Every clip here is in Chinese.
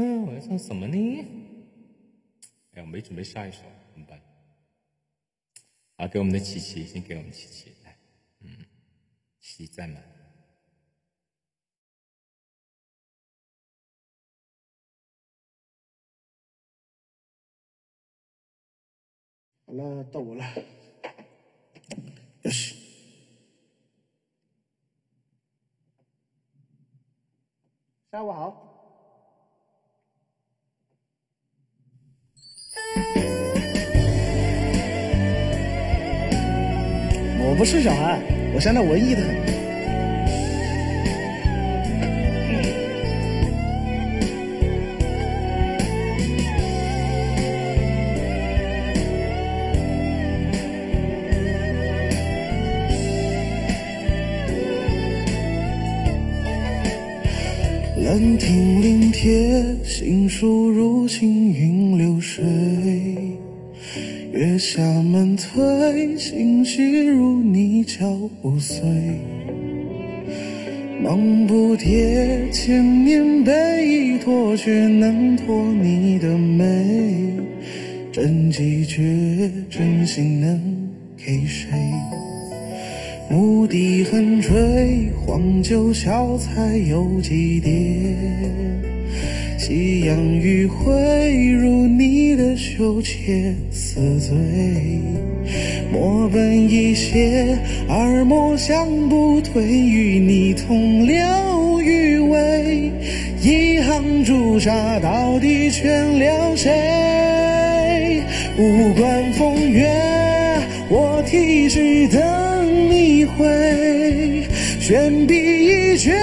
嗯，我要唱什么呢？哎我，没准备下一首，怎么办？好，给我们的琪琪，先给我们琪琪来，嗯，琪琪在吗？好了，到我了。よし。下午好。不是小孩，我现在文艺的很。兰亭临帖，行书如行云流水。月下门推，心细如你脚步碎。忙不迭，千年背已脱，却难脱你的美。真迹绝，真心能给谁？牧笛横吹，黄酒小菜有几碟？夕阳余晖，如你羞怯似醉。墨本一泻，而墨香不退，与你同流余味。一行朱砂，到底劝了谁？无关风月，我提笔等。你回，悬笔一绝，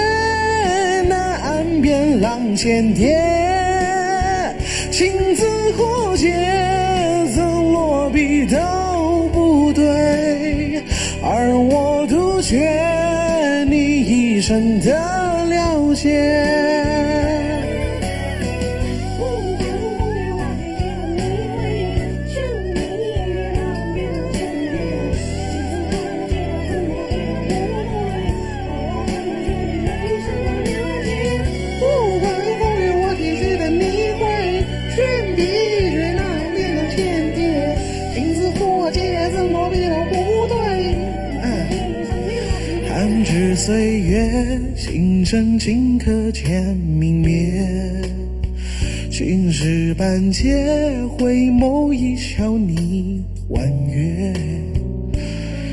那岸边浪千叠，情字过结，怎落笔都不对，而我独缺你一生的了解。岁月，心生顷刻间泯灭。青石板街，回眸一笑你婉约。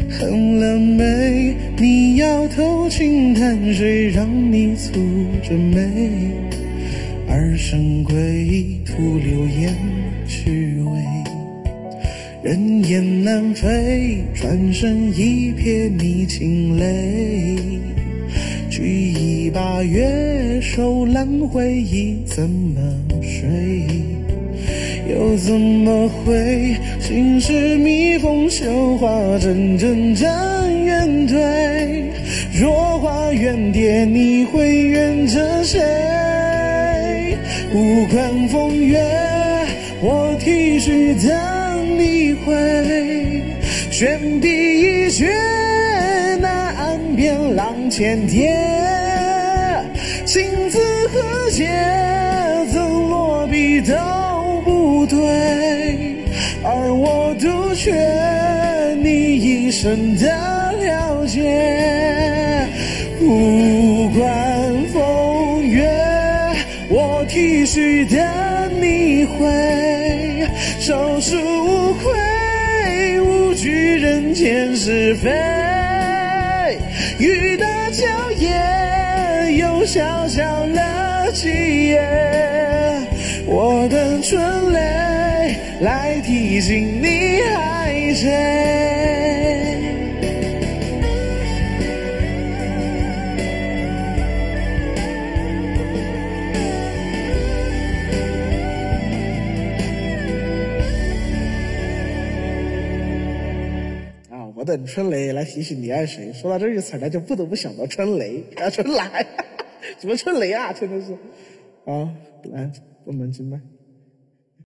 恨了眉，你摇头轻叹，谁让你蹙着眉？二生归，徒留烟虚伪。人言难飞，转身一瞥你清泪。举一把月，手揽回忆，怎么睡？又怎么会？心事蜜蜂绣花针，针针怨怼。若花怨蝶，你会怨着谁？无关风月，我提笔的。一回，悬笔一绝，那岸边浪千叠，情字和解，怎落笔都不对，而我独缺你一生的了解。无关风月，我提笔等你回，手书无愧，无惧人间是非，雨打蕉叶，又潇潇了几夜。我等春雷，来提醒你还谁。我等春雷来提醒你爱谁。说到这个词呢，就不得不想到春雷啊，春来，什么春雷啊，真的是啊，来，我们进麦。